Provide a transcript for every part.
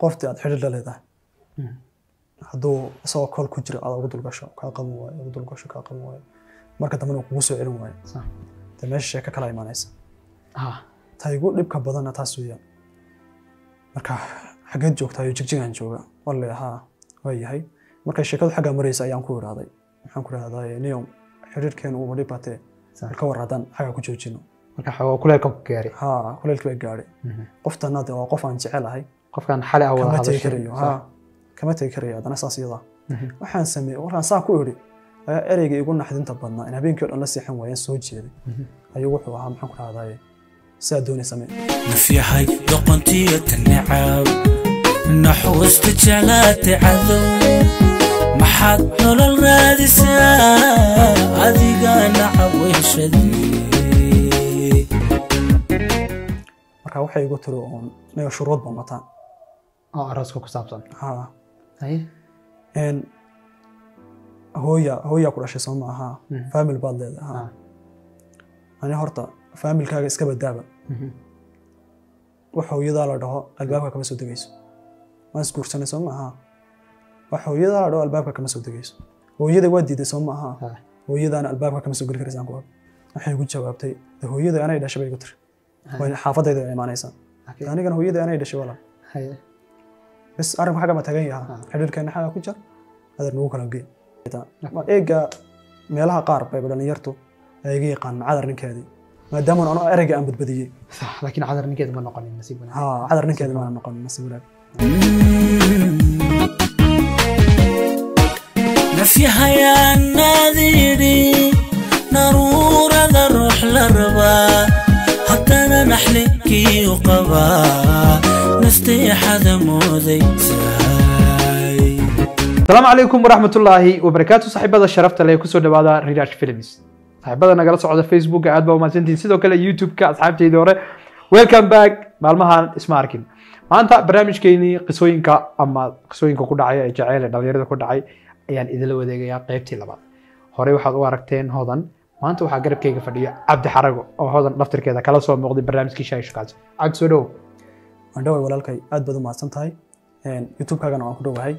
qoftii aad xidhiir la leedahay. Mhm. hadduu isagoo kol ku jira aad ugu dulgasho kaa qaban waayo ugu dulgasho kaa qaban waayo. Marka dambena uu kugu soo celin waayo. Dee meesha sheeko kala imaanaysa. Ah, ta igu dhibka badanna taas weeyaan. Marka xageed joogtaa iyo jigjigaan jooga. Walle haa waa yahay. Markay sheekadu xaggaa maraysa ayaan ku idhahday waxaan ku idhahdaa niyow xidhiirkeenu uma dhib batee Sax. marka war haddaan xaggaa ku joojino. Marka xoogaa kuleelka ku gaari. Haa bay qoftana de waa qof aan jecelahay qofkan xali a wada kama tegi hadashay karayo haa kama tegi karayo haddana saas iyadaa Mhm. waxaan sameeyey warkaan saa ku idhi ayaa ereyga igu naxdinta badnaa in habeenkii o dhan la seexan waayaan soo jeeday ayuu wuxuu ahaa maxaan ku dhahdaye sidaa doonay samee. Nafyahay doqontiyo tanacaaw naxuusta jeclaata cadow maxaad nolol raadisaa adiga nacab marka waxay igu tiri uun inaga shuruud baan wataa oo arooska ku saabsan hooya hooyaa ku dhashay soo ma aha Mhm. faamil baad leedahay ani horta faamilkaaga iska badaaba Mhm. wax hooyadaa la dhaho albaabka kama soo degayso. Waan isguursanay soo ma aha wax hooyadaa la dhaho albaabka kama soo degayso. Hooyada waa diiday soo ma aha Ah. hooyadaana albaabka kama soo geli karaysaan ku waxay igu jawaabtay hooyada anay dhashay bay igu tiri. Xaafadayda ay imaanaysaa. Anigana hooyada anay dhashay walaal Haye. bas arrinku xagga ma tagan yahaa Ah. xidhiirkeena xagga ku jir adeer nagu kala ma eega meelaha qaar bayba dhalinyartu ay iga yaqaan cadar ninkeedii maadaama anu ereyga aan badbadiyey laakiin cadar ninkeeda ma noqonin nasiib wanaag cadar ninkeedii maana noqon nasiib wanaag nafyahayaanaadidhi naruurada ruux la rabaa haddana naxlinkii u qabaa asalaamu calaykum waraxmatullaahi wabarakaatu. Saaxiibada sharafta leh ku soo dhawaada rirash films. Saaxiibada nagala socda facebooka aad baa umahadsantihin sidoo kale youtube-ka asxaabteyda hore. Welcome back. Maalmahan isma arkin. Maanta barnaamijkeenii qisooyinka ama qisooyinka ku dhacay ee jaceyl ee dhalinyarada ku dhacay ayaan idinla wadeegayaa qeybtii labaad. Horey waxaad u aragteen hodan. Maanta waxaa garabkeyga fadhiya cabdi oo hodan dhaftirkeeda kala soo muuqday barnaamijkii shaay shukaas cabdi soo dhow waan dhoway walaalkay aad baad u mahadsan tahay. Youtube-kaagana waan ku dhowahay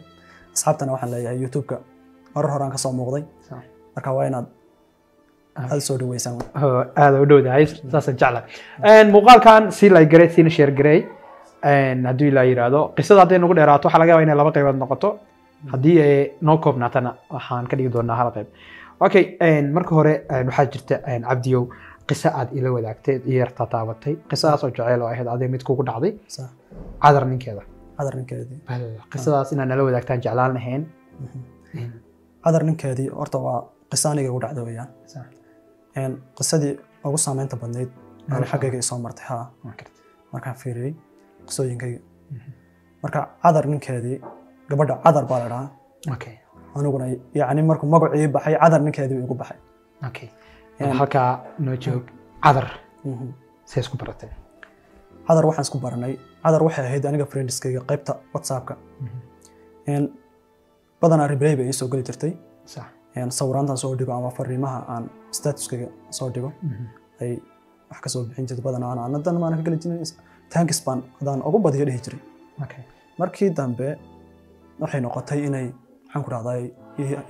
asxaabtana waxaan leeyahay youtube-ka. Marar horaan ka soo muuqday. Marka waa inaad aad soo dhaweysaan. Aada u dhowdahay saasaan jeclahay. Muuqaalkan si laygare siina sheer gareey haddii ilaa yiraahdo qisada hadday nagu dheeraato waxaa laga yaabaa inay laba qaybood noqoto. Haddii ay noo koobnaatana waxaan ka dhigi doonaa hal qayb. Okay marka hore waxaa jirta cabdiyow qiso aad ila wadaagtay iyo yarta taabatay qisadaas oo jeceyl oo ahayd adee mid kugu dhacday cadar ninkeeda. Cadar ninkeedii. Qisadaas inaad nala wadaagtaan jeclaan lahayn cadar ninkeedii horta waa qisa aniga igu dhacda weeyaan. Qisadii ugu saameynta badnayd xaggayga isoo martay haa. Markaan fiiriyey qisooyinkayga. Marka cadar ninkeedii gabadha cadar baa la dhahaa. Aniguna yacni markuu magacii baxay cadar ninkeedii igu baxay halkaa noo joog cadar see isku baratay cadar waxaan isku baranay cadar waxay ahayd aniga friendskayga qaybta whatsappka badanaa ribley bay ii soo geli jirtay sawiraantan soo dhigo ama fariimaha aan statuskayga soo dhigo ay wax ka soo bixin jirtay badanaa anadan maana ka geli jirin tankis baan hadaan ugu badiyo dhihi jiray markii dambe waxay noqotay inay maxaan ku dhahdaa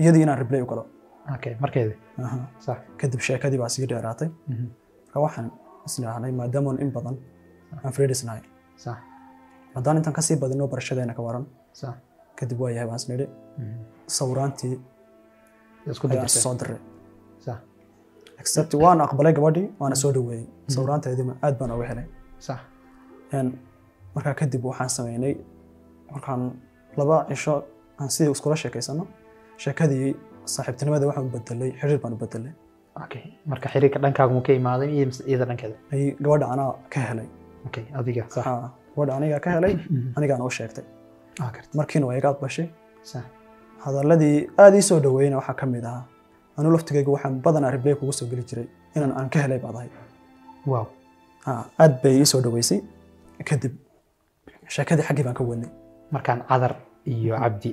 iyadii inaan ribley u galo kadib sheekadii baa sii dheeraatay. Marka waxaan isdhaahnay maadaama in badan aan friends nahay sax haddaan intaan ka sii badino barashadeena ka waran. Kadib waa yahay baan isnidhi ayaan dirtay soo diray except waan aqbalay gabadhii waana soo dhaweeyey sawiraanteediima aad baan uga helay. Markaa kadib waxaan sameynay markaan laba cisho aan sidii iskula sheekaysano sheekadii saaxiibtinimadii waxaan u bedelay xiriir baan u bedelay. Okay marka xiriirka dhankaagu ma ka imaaday iyada dhankeeda? Ay gabadha anaa ka helay. Okay adiga gabadha anigaa ka helay anigaan u sheegtay. Ah markiina waa iga aqbashay hadalladii aad ii soo dhaweeyna waxaa ka mid ahaa anu laftigayga waxaan badanaa ribley kugu soo geli jiray inaan aan ka helay baad ahay Haa, aad bay ii soo dhaweysay kadib sheekadii xaggii baan ka wadnay markaan cadar iyo cabdi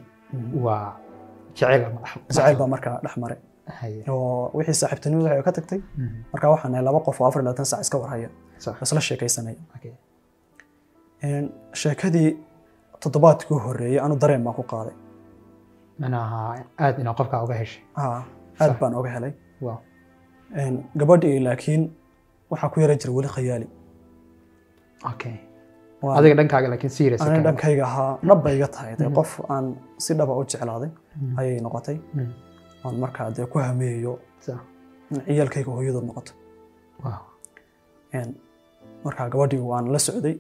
waa ama dhax jacayl baa markaa dhex maray. Oo wixii saaxiibtinimadu waxay ka tagtay. Marka waxaan nahay laba qof oo afar labaatan sac iska warhaya. Isla sheekaysanaya sheekadii toddobaadkii u horreeyey anu dareen baan ku qaaday. Manaha aad inaa uga heshay. Baan oga helay. Gabadhii laakiin waxaa ku yara jira weli khayaali. Okay adiga dhankaaga laakiin serious aniga ka- dhankayga ahaa dhab bay iga tahay. Dee qof aan si dhaba u jeclaaday Mm. ayay noqotay. Mm. oon markaa dee ku hameeyo in ciyaalkayga hooyadood noqoto. Markaa gabadhii waan la socday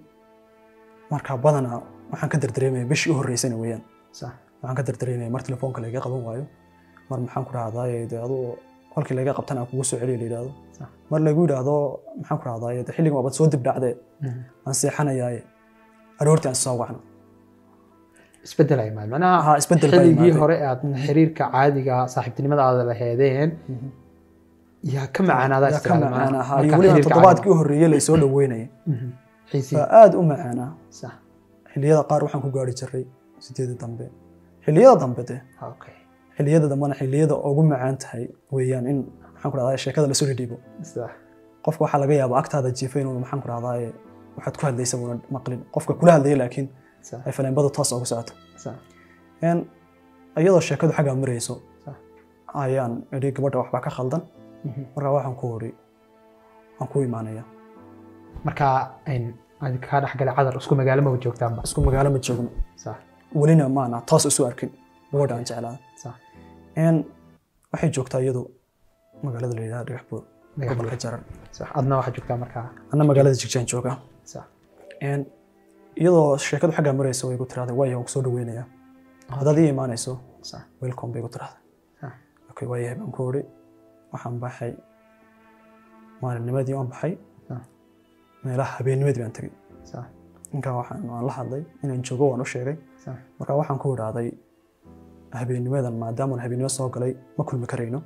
markaa badanaa waxaan ka dardareemaya bishii u horreysana weeyaan. Waxaan ka dardareemaya mar telefoonka layga qaban waayo. Mar maxaan ku rahdaay dee aduu kolkii layga qabtana kugu soo celiyo la yidhaahdo. Sax. mar lagu yidhaahdo maxaan ku rahdaay dee xilligan waabad soo dib dhacdee Mhm. aan seexanayaaye aroortii aan soo wacno isbeddel xilligii hore aad xiriirka caadiga saaxiibtinimada aad laheedeen yaa ka macaanaadaa ka isticmaala macaan marka ahaa iyo weliba xiriirka toddobaadkii u horreeyey laysoo dhaweynayay caadiga. Mhm. xiisii aad u macaanaa sax. Xilliyada qaar waxaan ku gaari jiray sideeda dambe. Xilliyada dambe dee. Okay xilliyada dambena xilliyada ugu macaan tahay weeyaan in maxaan ku rahdaa sheekada la soo dhidhiibo sax qofka waxaa laga yaabaa agtaada jiifa inuu maxaan ku rahdaa waxaad ku hadlaysa uuna maqlin. Qofka kula hadlaya laakiin ay faleembadu toos ugu socoto. Iyadoo sheekadu xaggaa marayso ayaan idhi gabadha waxbaa ka khaldan. Mhm. markaa waxaan ku ori waan ku imaanaya. Marka een, aad kaa dhexgalay cadar isku magaalo maba joogtaanba isku magaalo ma joogno. Welina maana toos isu arkin. Gabadha aan jeclaa sax Een, waxay joogtaa iyadu magaalada la yidhaha dhagaxbuur Dhagax gobolka sax adna waxaad joogtaa markaa? Anna magaalada jigjaan jooga. Iyadoo sheekadu xaggaa marayso way igu tiraahday waaya waan ku soo dhaweynayaa haddaad ii imaanayso welcome bay igu tiraahday. Okay waayahay baan ku ori waxaan baxay. Maalinnimadii waan baxay. Meelaha habeennimadii baan tegey sax. Ninkaa waxaan la hadlay inaan joogo waan u sheegay. Marka waxaan ku idhaahday habeennimadan maadaamaan habeennimo soo galay ma kulmi karayno.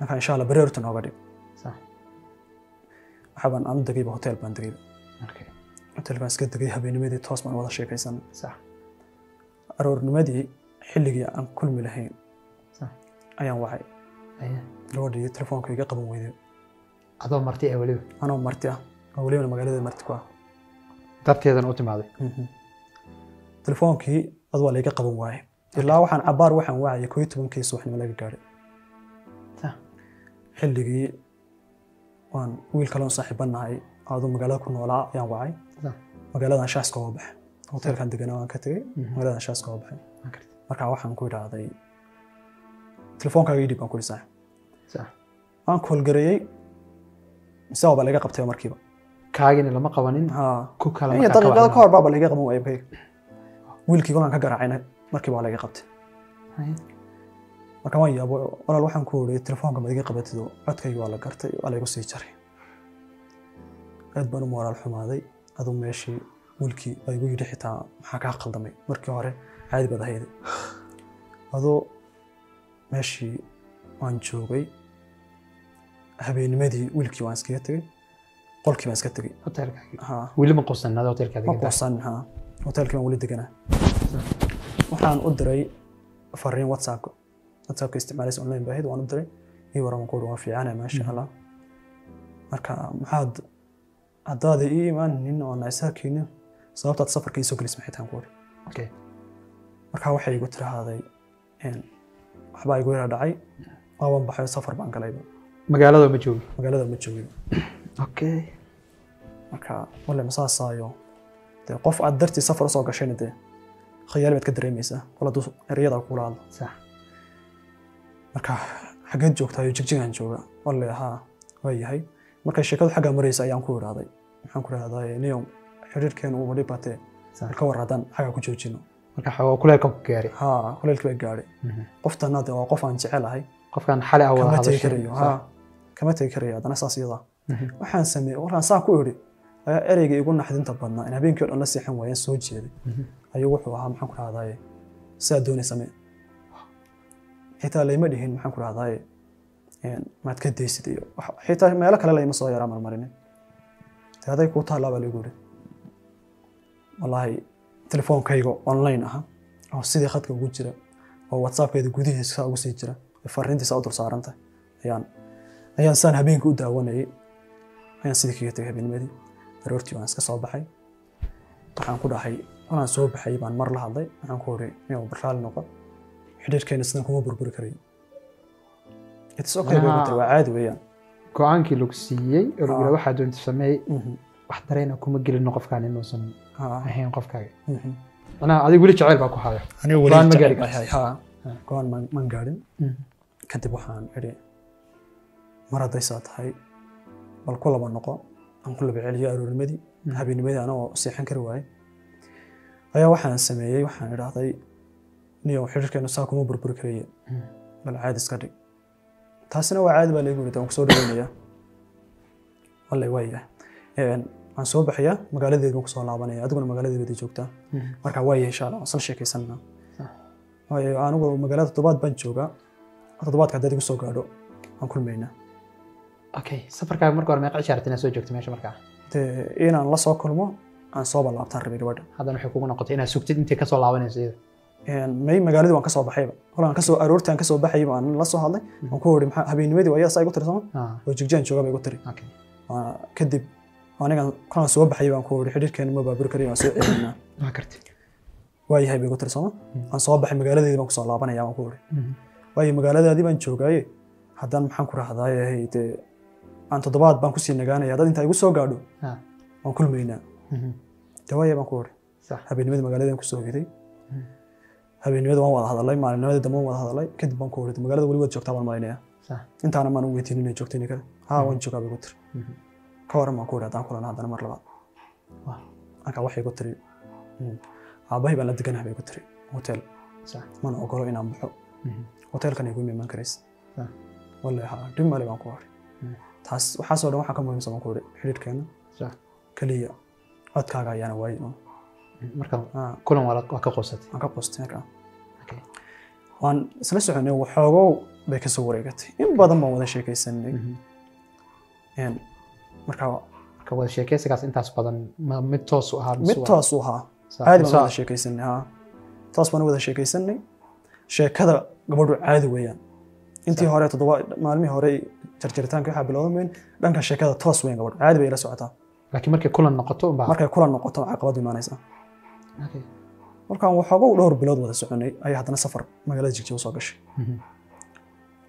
Marka insha alla bareerta nooga dhig sax. Waxabaan aan degayba hotel baan degayba hotel baan iska degay habeennimadii toos baan wada sheekaysan. Aroornimadii xilligii aan kulmi lahayn ayaan wacay. Gabadhii telefoonka iga qaban weyday. Adoo marti ee weliba anoo marti ah. Oo welibana magaalada marti ku ah. Darteedana u timaaday. Mhm. telefoonkii ad waa layga qaban waaye ilaa waxaan cabaar waxaan wacayay koo iyo tobankii subaxnimo laga gaadhay xilligii waan wiil kaloon saaxiibanahay aduu magaalada ku noolaa ayaan wacay. Magaaladan shaaska oo baxay. Hotelkan deganaa waan ka tegey Mhm. magaaladan shaaska oo baxay. Waan gartay. marka waxaan ku idhaahday telefoonkaaga ii dhib baan ku saaxib sax waan koolgareeyey mise waaba laga qabtay markiiba. Kaagina lama qabanin. Ku markaa ka daqiiqada ka wacdana. hor baaba laga qaban waayay wiilkii golaan ka garaacayna markiiba waa laga qabtay. Marka waan yaabo walaal waxaan ku ori telefoonka ma iga qabatido codkayga waa la gartay waa laygu sii jaray. Aad baan u moraal xumaaday aduu meeshii wiilkii baa igu yidhi xitaa maxaa kaa khaldamay. Markii hore caadi baad ahayday aduu meeshii waan joogay habeennimadii wiilkii waan iskaga tegey qolkii baan iska tegey hotelkaagii haa. Weli ma quusanada hotelkaada ma quusan hotelkii baan weli deganaa waxaan u diray fariin whatsappka whatsappka isticmaalaysa online baa ahayd waan u diray. Ii waran ku waan fiicana maasha allah marka maxaad haddaada ii imaanin oo na isaakeynin sababtaad safarka ii soo gelis maxay tahan ku ori okay marka waxay igu tirahday een, waxbaa igu yara dhacay waaban baxay safar baan galayba magaalada ma joogi? Magaalada ma joogin okay marka wale masaasaayo dee qof aad dartii safar u soo gashayna dee khayaali baad ka dareemaysaa. Kol hadduu ereyada kula hadlo sax. Marka xageed joogtaayo jigjigaan jooga wale haa waa yahay. Markay sheekadu xaggaa maraysa ayaan ku idhaahday maxaan ku idhahdaa niyow xiriirkeenu uma dhib batee ka war haddaan xaggaa ku joojino. Marka kuleelka ku gaaray baa qoftana dee waa qof aan jecelahay. Qofkan xali ah wada kama tegi hadashay karayo haa. Kama tegi karayo haddana saas iyada. Waxaan sameeyey waxaan saa ku idhi ayaa ereyga igu naxdinta badnaa in habeenkii o dhan la seexan waayaan soo jeeday ayuu wuxuu ahaa maxaan ku dhahdaye sidaa doonay samee xitaa layma dhihin maxaan ku dhahdaye maad ka daysid iyo xitaa meelo kale layma soo yaraa marmarinin. Dee aday kuu taallaa baa lagu yidhi. Wallaahi telefoonkayga online aha oo sidii khadka ugu jira oo whatsappkeeda gudihiisa ugu sii jira fariintiisa u dul saaranta ayaan ayaan saan habeenkii u daawanayay. Ayaan sidii kaga tegay habeennimadii aroortii waan iska soo baxay. Waxaan ku dhahay markaan soo baxay baan mar la hadlay. Waxaan ku iri inuu barraali noqo. Xidhiirkeena sidan kuma burburi tiri waa caadi weeyaan. go'aankii lagu siiyey oo lagu Ah. waxaa doonta sameey Mhm. wax dareena kuma gelino qofkaan inuusan Ah, ahayn qofkaaga. Mhm. macnaha adiga weli jacayl baa ku haya Go'aan ma gaari go'aan ma- maan gaadhin. Kadib waxaan idhi mar hadday saa tahay bal ku laba noqo. Aan ku laba celiyo aroornimadii habeennimadii anagoo seexan kari waayey ayaa waxaan sameeyey waxaan idhaahday niyow xiriirkeenu saa kuma burburi karaye bal caadi iska dhig. Taasina waa caadi baa laygu yidhi waan ku soo dhaweynayaa wallay waaya waan soo baxayaa magaaladeed baan ku soo laabanaya. Adiguna magaaladeedii joogtaa. Marka waaya insha allah waan sal sheekaysanaa waayo anigu magaalada toddobaad baan joogaa toddobaadka haddaad igu soo gaadho aan kulmaynaa okay safarkaaga marka hore meeqa cishaarta inaad soo joogto meesha markaa. Dee inaan la soo kulmo aan soo ballaabtaan rabay gabadha haddana waxay kugu noqotay inaad sugtid intay ka soo laabanayso iyada may magaaladii waan ka soo baxayba. Holaan ka soo aroortii aan ka soo baxayay baan la soo hadlay waan ku uri maxaa habeennimadii waa saa igu tiri sooma oo jigjaan jooga ba igu tiri. Okay. Waa- kadib anigan kolaan soo baxayay baan ku uri xidhiirkeena ma baaburi karayo waan soo celinaa. Waa karti. Waayahay bay igu tiri sooma waan soo baxay magaaladeedii baan ku soo laabanaya waan ku uri waayo magaaladaadii baan joogaaye haddana maxaan ku rahdaaye dee aan toddobaad baan ku sii nagaanaya dad intaa igu soo gaadho Ah, waan kulmaynaa mhm. dee waaya baan ku uri sax. Habeennimadii magaaladaan ku soo hiday habeennimadii waan wada hadalay maalinnimadii dambe waan wada hadalay. Kadib baan ku uri magaalada weli waad joogtaa baan malaynayaa sax. Intaana maan u weydiin inay joogto inikada haa waan joogaa bay igu tiri. Ka waran baan ku uri haddaan kulana haddana mar labaad. Marka waxay igu tiri "Mm, aabbahay baan la deganahay bay igu tiri. Hotel. Mana ogolo inaan baxo. Mhm. hotelkan igu imaan karaysa. Ah. wallahi haa dhib male baan ku uri taas waxaasoo dhan waxaa ka muhiimsan baan ku uri xidhiidhkeena. Keliya codkaaga ayaana marka Ah, kulan waa la- waa ka qoosatay? Waan isla soconay waxoogow bay ka soo wareegatay. In badan baan wada badan ma mid toos u ahaa caadi baan wada sheekaysanay haa. Toos baan wada sheekaysanay. Sheekada gabadhu caadi weeyaan. Intii hore toddoba maalmihii hore jarjaritaanka waxaa bilowdamayn dhanka sheekada toos weyn gabadhu. Caadi bay ila socotaa laakiin markay kulan noqoto markay kula noqoto caqabad imaanaysa. Markaan waxoogow dhowr bilood wada soconay ayaa haddana safar magaalada jigjiga u soo gashay. Mhm.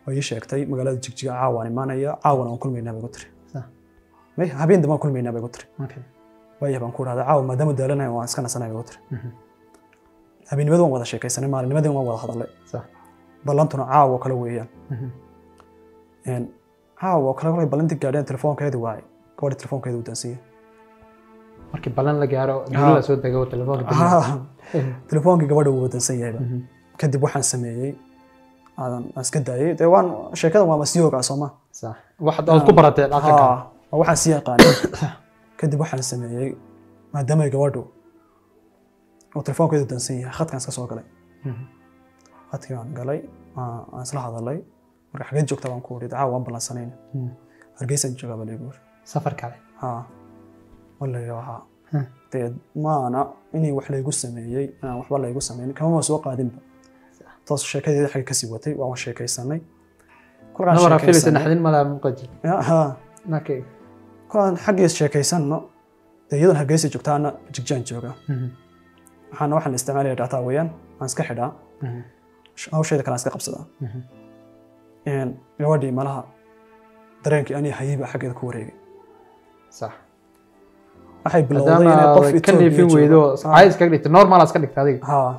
way ii sheegtay magaalada jigjiga caawaan imaanaya caawana waan kulmaynaa bay igu tiri. May habeen dambe waan kulmaynaa bay igu tiri. Waaya baan ku dhahday caawa maadaama daalanahay waan iska nasanay bay igu tiri. Mhm. habeennimadii waan wada sheekaysanay maalinnimadii waan wada hadalay ballantuna caawa oo kale weeyaan. Mhm. Caawa oo kale kolay ballantii gaadheen telefoonkeedii waay. Gabadha telefoonkeeda u daansiiyey markii ballan la gaaro gurida soo dego telefoonka telefoonkii gabadha wuu wadansan yahayba Mhm. kadib waxaan sameeyey aadan iska daayay dee waan sheekadan waa masiyooga sooma waxaad aad ku barateen dhaqanka. Haa waa waxaan sii yaqaanay. Kadib waxaan sameeyey maadaamay gabadhu uu telefoonkeedu dansan yahay khadkaan iska soo galay. Mhm. khadkii baan galay aan isla hadalay. Marka xageed joogta baan ku uri caawa waan ballansanayna Mhm. hargeysaan joogaa baa laygu uri safar kale. Haa waxaa Hmm. dee maana inii wax laygu sameeyey inaan waxba laygu sameynin kamama soo qaadinba toos sheekadeeda xagga ka sii watay waan sheekaysanay. Kolaan xaggiis sheekaysanno dee iyadoon hargeysa joogtaana jigjaan jooga. Mhm. waxaana waxaan isticmaalaya daataa weeyaan aan iska xidhaa. Mhm. hawshayda kale aan iska qabsadaa Mhm. Gabadhii malaha dareenkii anii hayay baa xaggeeda ku wareegay waxay bilowday inay qof Ethiopia jooga. weydo. Haa. cays iskaga dhigta normal iska dhigta adiga. Haa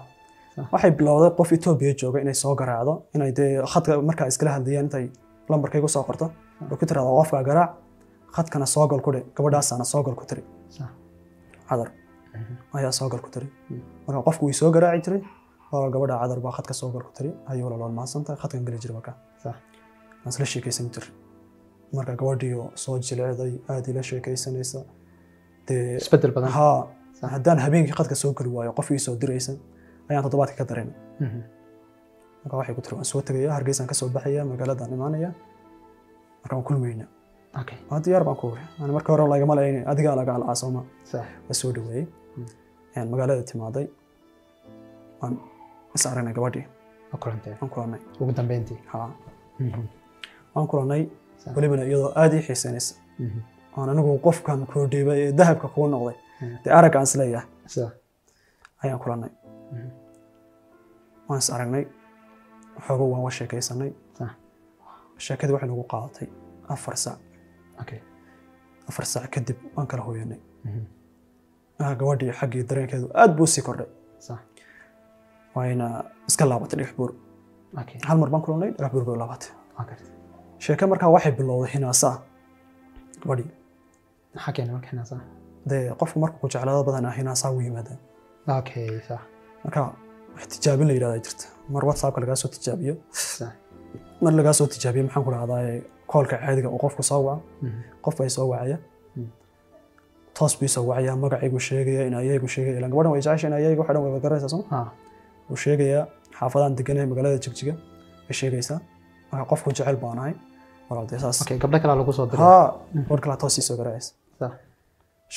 Sax. waxay bilowday qof Ethiopia jooga inay soo garaacdo inay dee khadka markaa iskala hadlayaan intay lambarkay ku soo qorto. Oo ku tiraahdo qofka garaac khadkana soo gal ku dhe gabadhaasaana soo gal ku tiri. Cadar. Ayaa soo gal ku tiri. Marka qofku way soo garaaci jiray oo gabadha cadar baa khadka soo gal ku tiri. Ayuu lalool mahadsantahay khadkan geli jiray marka. Aan isla sheekaysan jir. Marka gabadhii oo soo jilecday aad ila sheekaysanaysa haddaan habeenkii khadka soo geli waayo qofkii soo diraysa ayaan toddobaadka ka dareemay Mhm. marka waxay ku tiri waan soo tegaya hargeysaan ka soo baxaya magaaladaan imaanaya marka waan kulmayna waa diyaar baan ku ani marka hore lagama layn adigaa laga alcaasoma sax. Waa soo dhaweeyey Een, magaalada timaaday. Waan is aragnay gabadhii. Waan kulannay ugu dambeyntii. Mhm. waan kulannay Sax. welibana iyadoo aad ii xiisaynaysa Mhm. aan anigu qofkan kuu dhiibay ee dahabka kuu noqday. Dee aragga aan is leeyahay. Ayaan kulannay waan is aragnay. Waxooga waan wa sheekaysanay. Sheekadii waxay nagu qaadatay. Afar saac. Afar saac kadib waan kala hooyanay ah, gabadhii xaggii dareenkeedu aad buu sii kordhay. Wayna iska laabatay dhagax buur. Hal mar baan kulannay dhagax buur bay laabatay. Sheeke markaa waxay bilowday hinaasa ah gabadhii maxaa keenay marka hinaasa dee qofku markuu ku jeclaado badanaa hinaasaa u yimaadaan okay sax marka wax tijaabin la yidhahdaa jirta. Mar whatsappka lagaa soo tijaabiyo. Sax mar lagaa soo tijaabiyo maxaan ku dhahdaa koolka caadiga uu qofku soo waco qof bay soo wacaya. Toos bii soo wacaya magacaygu sheegaya in ayaygu sheegaya. Ilan gabadhan way jecesha in ayaygu waxay dhan wada garanaysaa soo. Ah uu sheegayaa xaafadaan deganahay magaalada jigjiga bay sheegaysaa. Marka qofku jecel baan ahay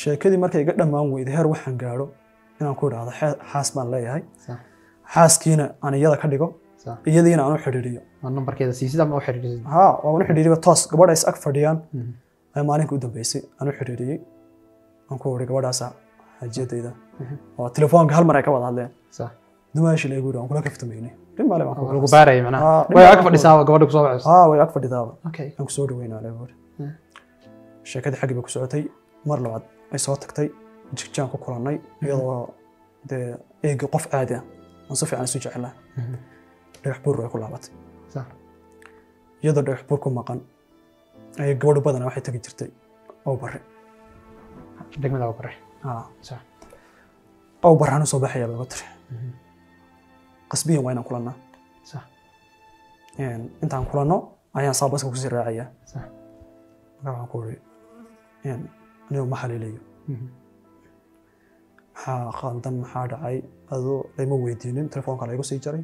sheekadii markay iga dhammaan weyday heer waxaan gaadho inaan ku idhaahdo "Xee- xaas baan leeyahay. Xaaskiina aan iyada ka dhigo iyadiina aan u xidhiiriyo waa nambarkeeda siisida ma u xidhiiriba toos gabadha is ag fadhiyaan. Mhm. ayaa maalinka u dambeysay aan u xidhiiriyey aan ku wari gabadhaasa hajiyadayda oo telefoonka hal mar ay ka wada hadleen. Sax dumaashi la igu yidhi waan kula kaftameynay baan ku lagu wada baarayay macnaha Ah, way ag fadhisaa gabadha ku soo wacayso haa way ag fadhidaaba okay aan ku soo dhaweynaa Mm. sheekadii xaggii bay ku socotay mar labaad ay soo tagtay jigjaan ku kulannay iyadoo dee eegi qof caadi ah aan si fiican isu jecelnahay Mhm. dhagax buur ay ku laabatay iyadoo dhagax buur ku maqan ayay gabadhu badanaa waxay tegi jirtay oo barre. Degmada bare haa sax oo barraan u soo baxayaa bay uga tiri. Qasbiyan waa inaan Een, intaan kulanno ayaan saabaska ku sii raacayaa. Sax. Markaa waxaan ku uri anigu ma Mhm. maxaa qaldan maxaa dhacay? Adoo layma weydiinin telefoonka laygu sii jaray.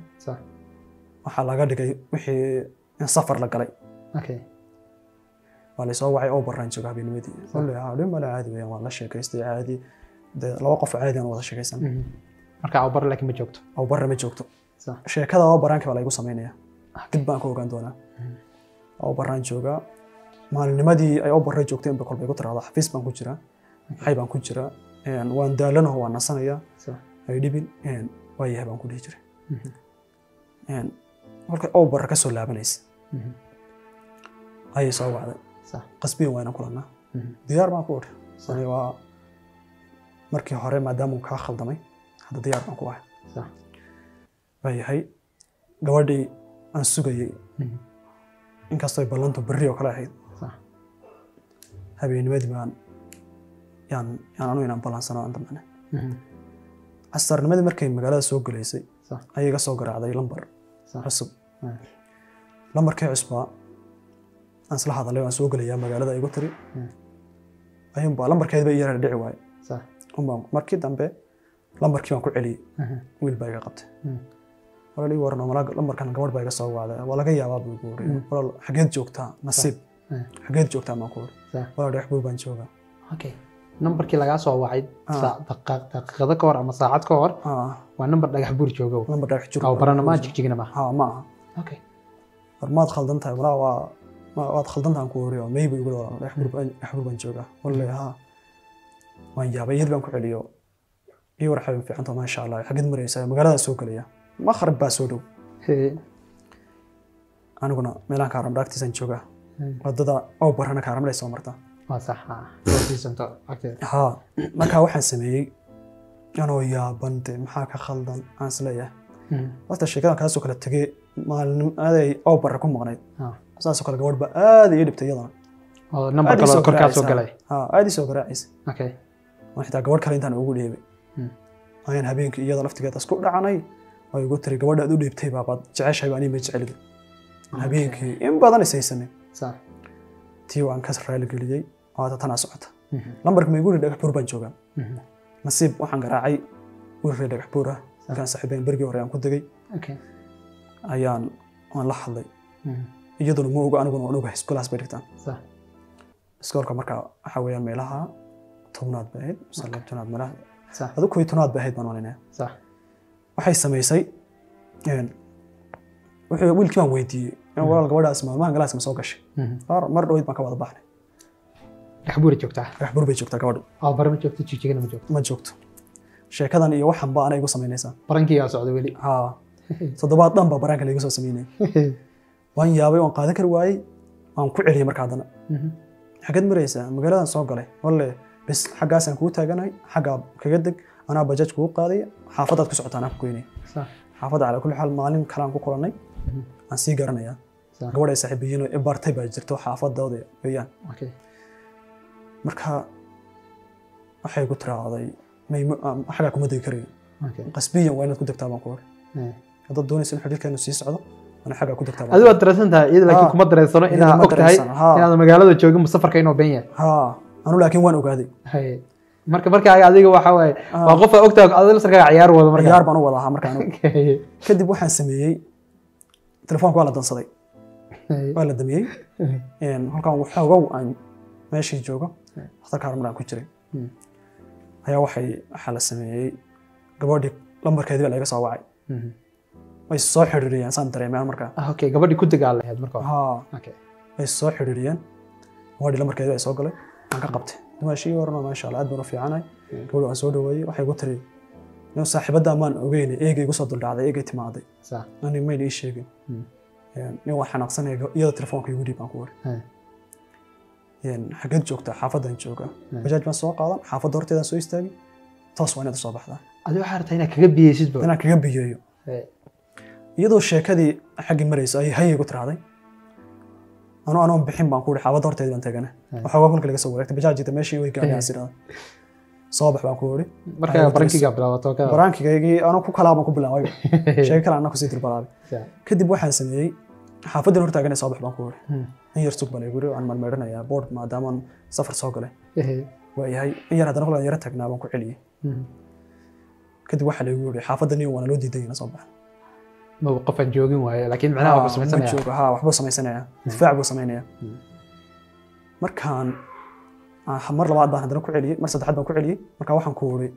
Waxaa laga dhigay wixii in safar la galay. Waa laysoo wacay oo barraan jooga haa dhin male caadi weeyaan waan la sheekaystay caadi. Laba qof caadi aan wada sheekaysan. Mhm. Marka aw bare laakiin ma joogto. Oo barre ma joogto. Sheekada oo barraanka baa laygu samaynaya dib baan ka ogaan doonaa. Oo barraan joogaa maalinnimadii ay oo barre joogteen ba kolbay ku tiraahdo xafiis baan ku jiraa xay baan ku jiraa waan daalanaho waan nasanayaa ay dhibin. Een, waa yahay baan ku dhihi jiray. Mhm. Een, markay oo barre ka soo laabanaysa. Mhm. ayay soo wacday qasbiyan waa inaan kulannaa diyaar baan ku odhi waa markii hore maadaama uu kaa khaldamay hadda diyaar baan ku ahay sax waa yahay gabadhii aan sugayey Mhm. inkastoo ay ballantu berri oo kale ahayd. Sax habeennimadii baan yaan yaan anu inaan ballansano aan damcne Mhm. casarnimadii markay magaalada soo gelaysay ayay iga soo garaacday lambar cusub lambarkii cusbaa aan isla hadalay waan soo gelayaa magaalada igu tiri. Mm. ayuunbaa lambarkeediba i yara dhici unbaan markii dambe lambarkii baan ku celiyey Mhm. wiil baa iga qabtay. Mm. walaal ii waran lambarkan gabadh baa iga soo wacday waa laga yaabaa buu igu wari walaal xageed joogtaa nasiib. Xageed joogtaa baan ku wari walaal dhex buur baan joogaa. Nambarkii lagaa soo wacay Ah. daqiiqado ka hor ama saacad ka hor Ah, waa nambar dhagax buur joogow lambar dhex jiro aw barana ma jigjigna ma ha ma aha. Okay. War maad khaldan tahay walaa waa waad khaldan tahan ku wari oo mayba igu dhex buur baan- joogaa. Walle ha waan yaabay iyad baan ku celiyo ii war xabin fiicanta maasha allah xageed maraysaa magaalada soo gelaya maqrib baa soo dhow aniguna meelaan kaaram dhaagtiisaan joogaa waddada oo barana kaaramlay soo sax ha markaa waxaan sameeyey anoo yaaban de maxaa ka khaldan aan is leeyahay horta sheekadan kaasoo kale tegey maalinimaday oo barre ku maqnayd saasoo kale gabadh baa aad ii dhibtay iyadana Aad ii kale soo korkaa soo garaacaysaa. galay haa aad ii soo garaacaysa waan xitaa gabadh kale intaan ugu dhiibay Mm. Ayaan habeenkii iyada laftigeeda isku dhacanay oo igu tiri gabadha aad u dhiibtay baabaad jeceshahay baa anii ma jecelida habeenkii in badan is haysanay sax tii waan ka raali geliyey oo hadda tanaa socota. Mhm. lambarka ma igu yidhi dhagax buur baan joogaa. Mhm. nasiib waxaan garaacay wiilkii dhagax buur ah. Markaan saaxiibeen bergii hore aan ku degay. Ayaan waan la hadlay. Mhm. iyaduna ma oga aniguna waan ogahay iskoolahaas bay dhigtaan. Iskoolka marka waxaa weeyaan meelaha tobnaad bay ahayd mise labtanaad meelaha adu kuwii tonaad bay ahayd baan malinaya sax waxay samaysay een, wuxuu wiilkii baan weydiiyey. In walaal gabadhaas maalmahan galaaska ma soo gashay. Mhm. mar mar dhaweyd baan ka wada baxnay. Dhagax buuri joogtaa dhagax buur bay joogtaa gabadhu aw bare ma joogto jigjigana ma joogto? Ma joogto. Sheekadan iyo waxan ba ana igu samaynaysaa. Barankigaa socda weli. Haa. Toddobaad dhan baa baraanka laigu soo samaynay waan yaabay waan qaadan kari waayey waan ku celiyey marka haddana. Xageed maraysaa magaaladan soo galay. Walle bes xaggaasaan kugu taaganahay xaggaa kaga deg anaa bajaaj kugu qaaday xaafadaad ku socotaan aan ku geynay xaafadda calaa kulli xaal maalin kale aan ku kulannay aan sii garanayaa gabadh ay saaxiibiyiin oo ibartay baa jirto xaafadooda weeyaan marka waxay ku tiraahday xaggaa kuma degi karayo qasbiyan waa inaad ku degtaa baan ku ori haddaad doonaysa in xidhiirkeenu sii socdo ku degtaa adigu waad dareensan tahay iyada laakiin kuma dareensano inaad og tahay inaad magaalada joogin safarka inuu ben yahay anu laakiin waan ogaaday marka marka adiga waxa waaye Haa. waa qof og tahay adiga sarkaaga ciyaar wada marka. Ciyaar baan u wada ahaa markaan kadib waxaan sameeyey telefoonka waa la dansaday. Waa la damiyey. Halkaan waxoogow aan meeshii joogo dhakhtarka harmar aan ku jiray. Hmm. ayaa waxay waxaa la sameeyey gabadhii lambarkeedii baa laga soo wacay. Way soo xiriiriyeen saan dareemeen markaa Ah, okay. Gabadhii ku degaal lahayd marka way soo xiriiriyeen gabadhii lambarkeedii baa soo galay aan ka qabtay. Dumaashii warano maasha allah aad baan u fiicanahay. Gabadhi waan soo dhaweeyey waxay igu tiri nin saaxiibadda maan ogeyn eegay igu soo duldhacday eegay timaaday. Ani mayna ii sheegin. Een, nin waan xanaaqsanaya iyada telefoonka igu dhiib aan ku wari. Xageed joogtaa xaafadan jooga. Bajaaj baan soo qaadan xaafadda horteedaan soo istaagay toos waa inaad soo baxdaa adiga waxaa rabtaa inaad kaga biyeysid inaan kaga biyeeyo. Iyadoo sheekadii xaggii marayso ayay hayay igu tirahday anuu anoon bixin baan ku uri xaafadda horteed baan tagana waxoogaa kolka laga soo wareegtay. Bajaajita meeshii way gaadhay sirada soo bax baan ku uri marka barankiga bilaabato ka baraankigaygii anuu ku kalaa baan ku bilaabay sheeko kale anaa ku sii dilbalaabay Saa. kadib waxaan sameeyey xaafaddan hortaagana soo bax baan ku uri Hmm. in yar sug baa laygu uri waan malmeeranayaa board maadaamaan safar soo galay. Hay. waayahay in yar haddana kolkaan yara taagnaa baan ku celiyey Hmm. kadib waxaa laygu yiri xaafadda nin waana loo diiday ina soo baxa ma qof aan joogin waaye laakiin macnaha waa ku samaysanaya haa waxbuu samaysanaya difaac buu samaynaya markaan mar labaad baan haddana ku celiyey mar saddexaad baan ku celiyey markaa waxaan ku uri